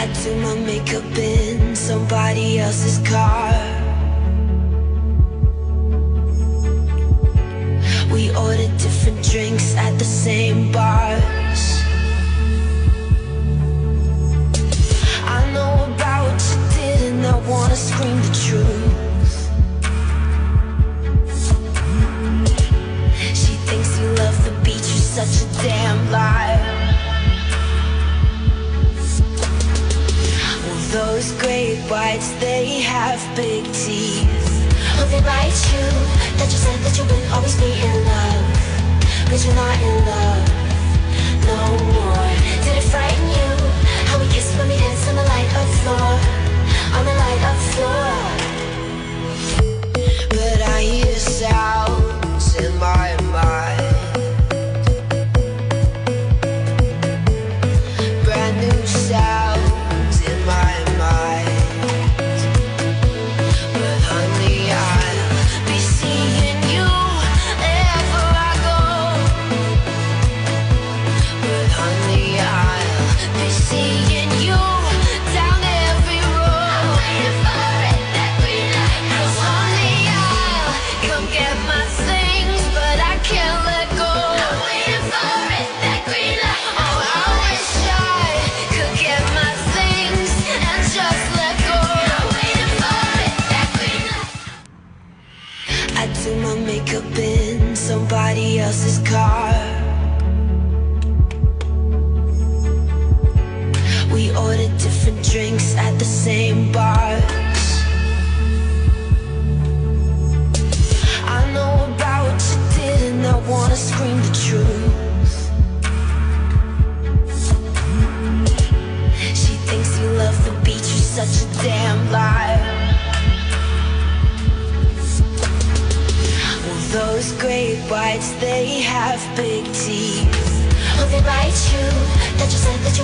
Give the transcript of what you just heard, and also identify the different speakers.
Speaker 1: I do my makeup in somebody else's car. We order different drinks at the same bars. I know about what you did, and I wanna scream the truth. She thinks you love the beach, you're such a damn liar. Those great whites, they have big teeth.
Speaker 2: Oh, they write you
Speaker 1: I do my makeup in somebody else's car. We order different drinks at the same bars. Those great whites, they have big teeth.
Speaker 2: Oh, they write you that you said that